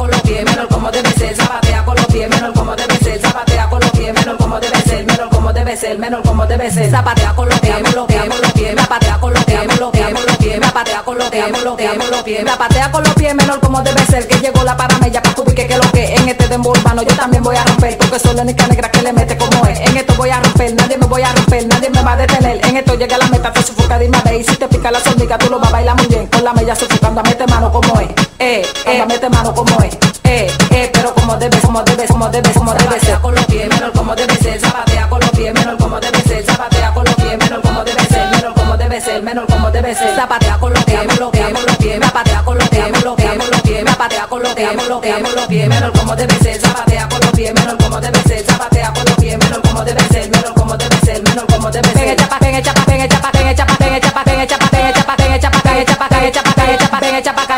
con los pies, menor como debe ser, zapatea con los pies, menor como debe ser, zapatea con los pies, menor como debe ser, ser, menor como debe ser, zapatea con los pies, con los pies, los pies, zapatea con los pies, con los pies, los pies, zapatea con los pies, los pies, los pies, zapatea con los pies, menor como debe ser, que llegó la paramella pa' que que lo que en este dembow yo también voy a romper, porque soy la única negra que le mete como es, en esto voy a romper, nadie me voy a romper, nadie me va a detener, en esto llega la meta, te sufoca, dime a ver, y si te pica la hormigas, tú lo vas a bailar muy bien, con la mella sofocando, mete mano como es, eh, eh, mete mano como es, eh, eh, pero como debe, como debe, como debe, como debe ser, con los pies, menor como debe ser, zapatea con los pies, menor como debe ser, zapatea con los pies, menor como debe ser, menor como debe ser, menor como debe ser, zapatea con los pies, los pies, con los pies, zapatea con los pies, con los pies, con los pies, con los pies, pies, con los pies, menor como debe ser, zapatea con los pies, menor como debe ser, zapatea con los pies, menor como debe ser, menor como debe ser, menor como debe ser. Chapa, chapa, chapa, chapa, chapa, chapa, chapa, chapa, chapa, chapa,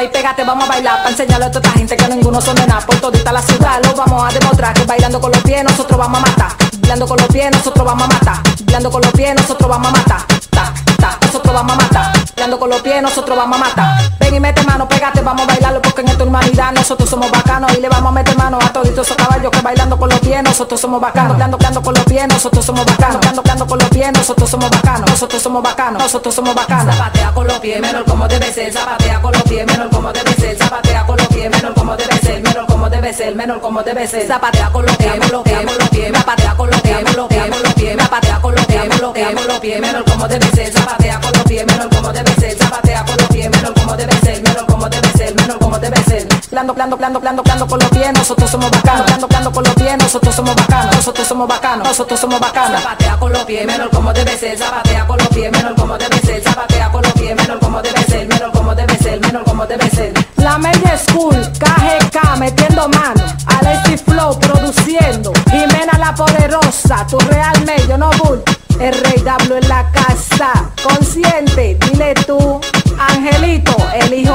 y pégate, vamos a bailar para enseñarle a toda esta gente que ninguno son de nada, por todita la ciudad lo vamos a demostrar que bailando con los pies nosotros vamos a matar, bailando con los pies nosotros vamos a matar, bailando con los pies nosotros vamos a matar, ta, ta, nosotros vamos a matar, con los pies nosotros vamos a matar. Ven y mete mano, pégate, vamos a bailarlo porque en esta humanidad nosotros somos bacanos y le vamos a meter mano a todos esos caballos que bailando con los pies nosotros somos bacanos, bailando, bailando con los pies nosotros somos bacanos, bailando, bailando con los pies nosotros somos bacanos, nosotros somos bacanos, nosotros somos bacanos. Zapatea con los pies, menor como debe ser, zapatea con los pies, menor como debe ser, zapatea con los pies, menor como debe ser, menor como debe ser, menor como debe ser, zapatea con los pies, los los pies, los pies, con los pies, los pies, los pies, con los pies, con los pies, menor como debe ser, zapatea los pies, menor como debe ser, zapatea con los pies, menor como debe ser, menor como debe ser, menor como debe ser. Plando, plando, plando, plando, plando con los pies, nosotros somos bacanos, plando, plando con los pies, nosotros somos bacanos, nosotros somos bacanos, nosotros somos bacanos. Zapatea con los pies, menor como debe ser, zapatea con los pies, menor como debe ser, zapatea con los pies, menor como debe ser, menor como debe ser, menor como debe ser. La Media School, KGK, metiendo mano. Alexis Flow, produciendo. Jimena la Poderosa, tu real medio, no bull. El rey Dablo en la casa. Consciente, dile tú. Angelito, el hijo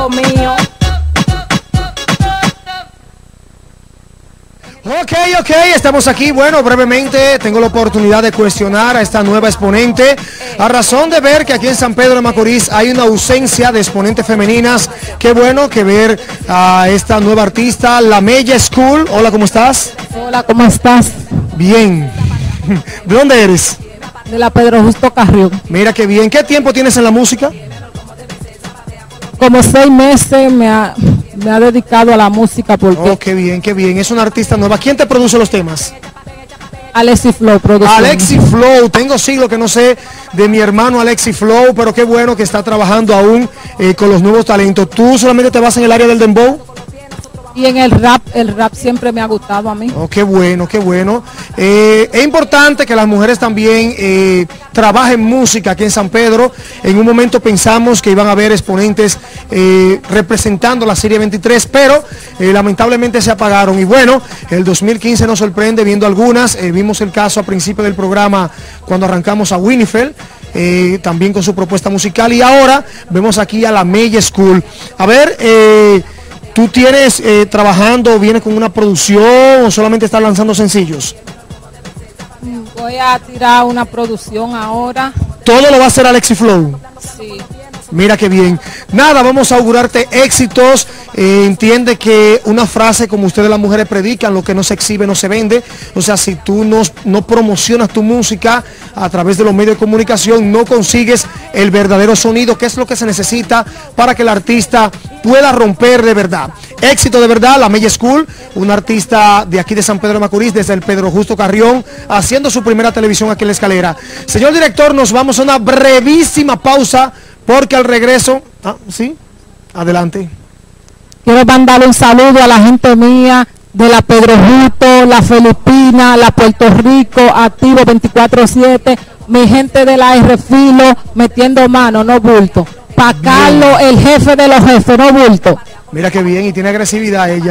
Ok, estamos aquí. Bueno, brevemente tengo la oportunidad de cuestionar a esta nueva exponente a razón de ver que aquí en San Pedro de Macorís hay una ausencia de exponentes femeninas. Qué bueno que ver a esta nueva artista, La Mella School. Hola, ¿cómo estás? Hola, ¿cómo estás? Bien. ¿De dónde eres? De la Pedro Justo Carrión. Mira qué bien. ¿Qué tiempo tienes en la música? Como seis meses me ha, me ha dedicado a la música porque Oh, qué bien, qué bien. Es una artista nueva. ¿Quién te produce los temas? Alexi Flow produce. Alexi Flow, tengo siglo que no sé de mi hermano Alexi Flow, pero qué bueno que está trabajando aún eh, con los nuevos talentos. ¿Tú solamente te vas en el área del dembow? Y en el rap, el rap siempre me ha gustado a mí. Oh, qué bueno, qué bueno. Eh, es importante que las mujeres también eh, trabajen música aquí en San Pedro. En un momento pensamos que iban a haber exponentes eh, representando la Serie 23, pero lamentablemente se apagaron. Y bueno, el 2015 nos sorprende viendo algunas. Vimos el caso a principio del programa cuando arrancamos a Winifred. también con su propuesta musical y ahora vemos aquí a la Mella School. A ver, eh, ¿tú tienes eh, trabajando, vienes con una producción o solamente estás lanzando sencillos? Voy a tirar una producción ahora. Todo lo va a hacer Alexi Flow. Sí. Mira qué bien. Nada, vamos a augurarte éxitos. Eh, entiende que una frase como ustedes las mujeres predican, lo que no se exhibe no se vende. O sea, si tú no, no promocionas tu música a través de los medios de comunicación, no consigues el verdadero sonido, que es lo que se necesita para que el artista pueda romper de verdad. Éxito de verdad, la Mella School, una artista de aquí de San Pedro de Macorís, desde el Pedro Justo Carrión, haciendo su primera televisión aquí en la escalera. Señor director, nos vamos a una brevísima pausa porque al regreso, ah, sí, adelante. Quiero mandarle un saludo a la gente mía de la Pedro Justo, la Filipina, la Puerto Rico, activo 24-7, mi gente de la R Filo, metiendo mano, no bulto. Pa' Carlos, el jefe de los jefes, no bulto. Mira qué bien y tiene agresividad ella.